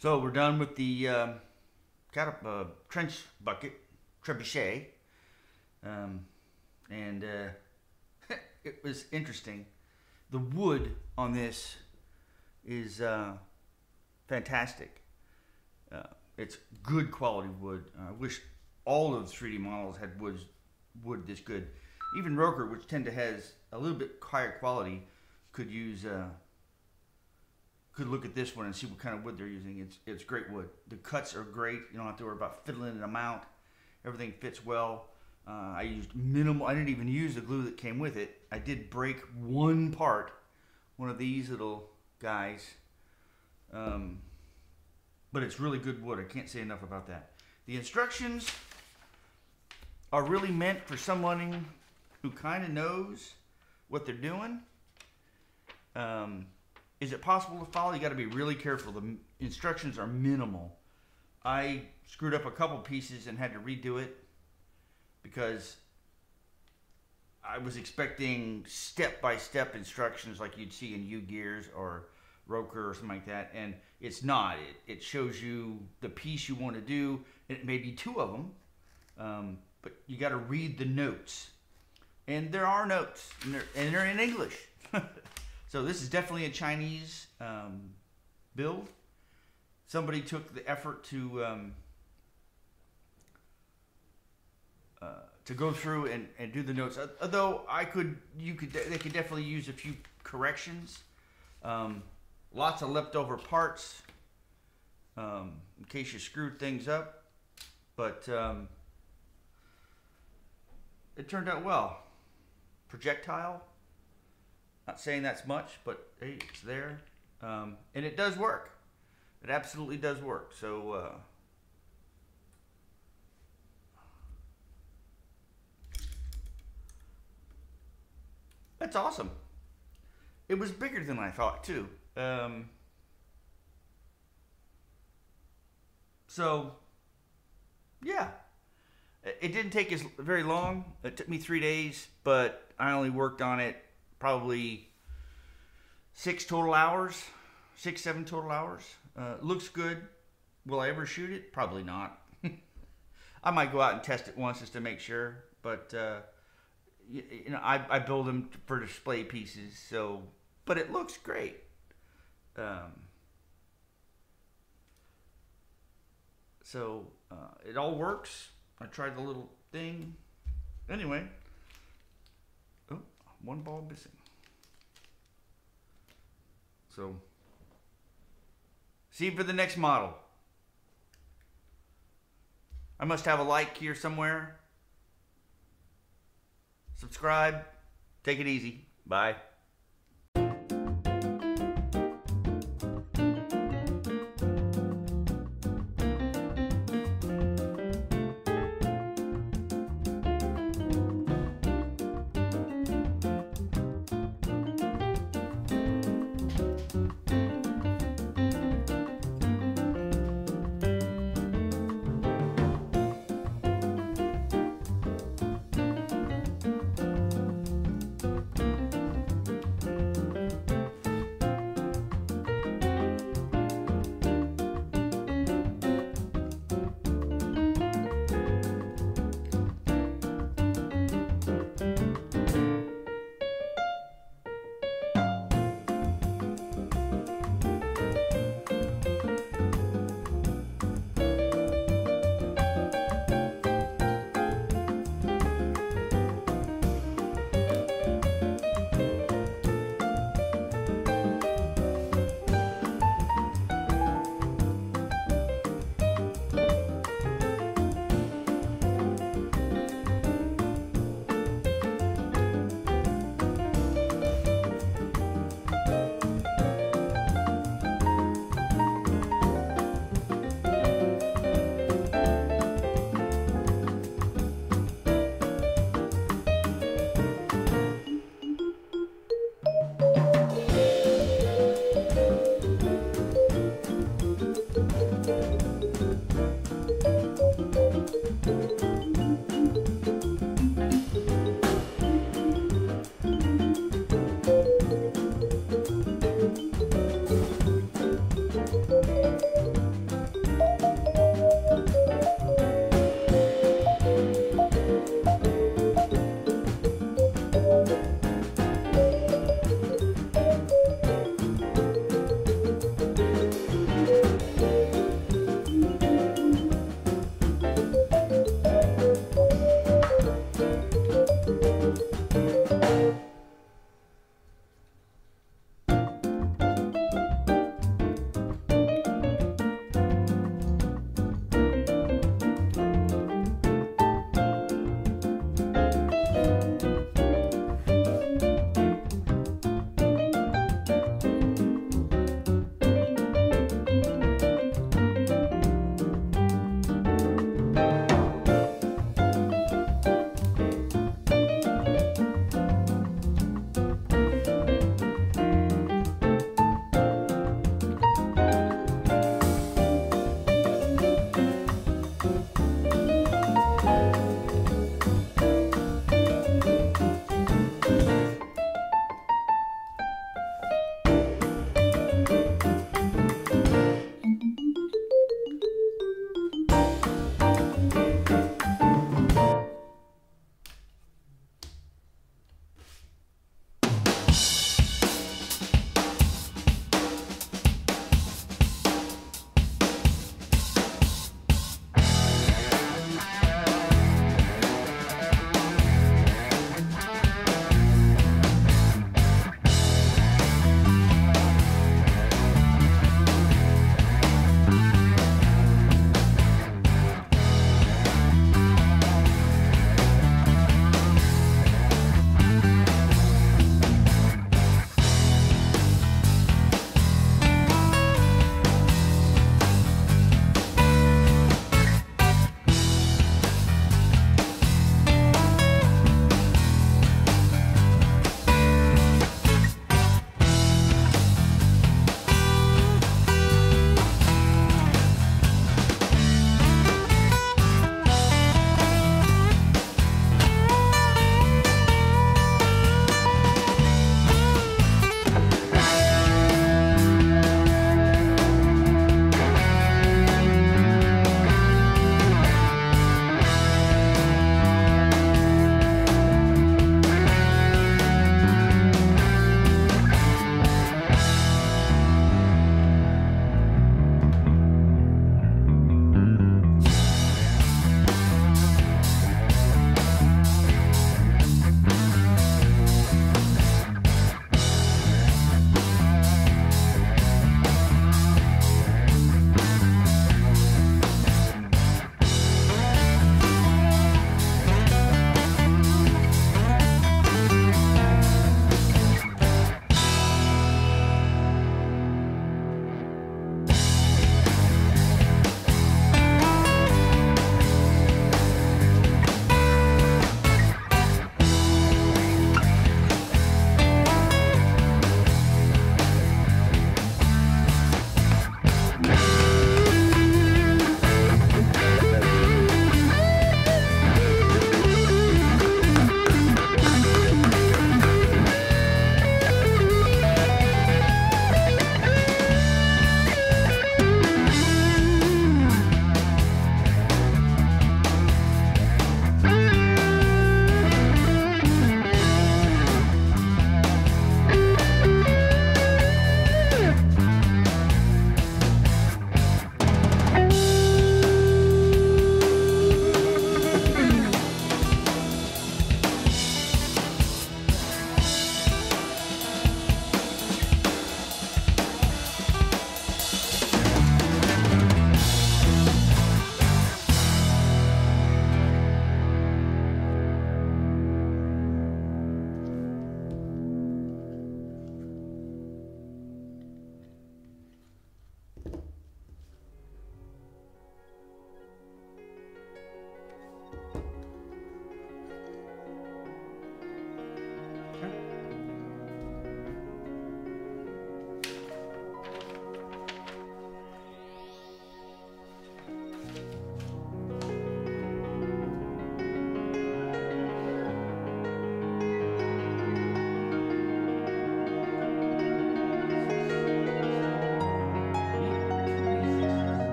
So we're done with the um, uh, trench bucket, trebuchet, um, and uh, it was interesting. The wood on this is uh, fantastic. Uh, it's good quality wood. I wish all of the 3D models had wood, wood this good. Even Rokr, which tend to has a little bit higher quality, could use uh, could look at this one and see what kind of wood they're using. It's it's great wood. The cuts are great. You don't have to worry about fiddling them out. Everything fits well. Uh, I used minimal. I didn't even use the glue that came with it. I did break one part, one of these little guys. Um, but it's really good wood. I can't say enough about that. The instructions are really meant for someone who kind of knows what they're doing. Um, is it possible to follow? You got to be really careful. The instructions are minimal. I screwed up a couple pieces and had to redo it because I was expecting step by step instructions like you'd see in Ugears or Rokr or something like that, and it's not. It, it shows you the piece you want to do, and it may be two of them, um, but you got to read the notes. And there are notes, and they're, and they're in English. so this is definitely a Chinese um, build. Somebody took the effort to um, uh, to go through and, and do the notes. Although I could, you could, they could definitely use a few corrections. Um, lots of leftover parts um, in case you screwed things up. But um, it turned out well. Projectile. Not saying that's much, but hey, it's there. Um, and it does work. It absolutely does work. So, uh, that's awesome. It was bigger than I thought, too. Um, so, yeah. It didn't take as very long. It took me three days, but I only worked on it probably six total hours, six, seven total hours. Uh, looks good. Will I ever shoot it? Probably not. I might go out and test it once just to make sure, but uh, you, you, know, I, I build them for display pieces, so but it looks great. Um, so uh, it all works. I tried the little thing. Anyway, one ball missing. So, see for the next model. I must have a like here somewhere. Subscribe. Take it easy. Bye.